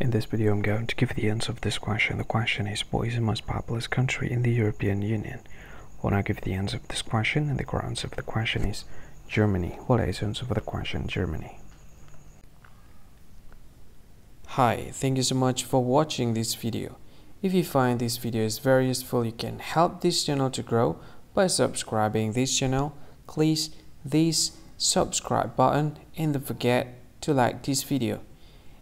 In this video I'm going to give the answer of this question. The question is what is the most populous country in the European Union? When I give the answer of this question and the correct answer of the question is Germany. What is the answer of the question Germany? Hi, thank you so much for watching this video. If you find this video is very useful, you can help this channel to grow by subscribing this channel. Please this subscribe button and don't forget to like this video.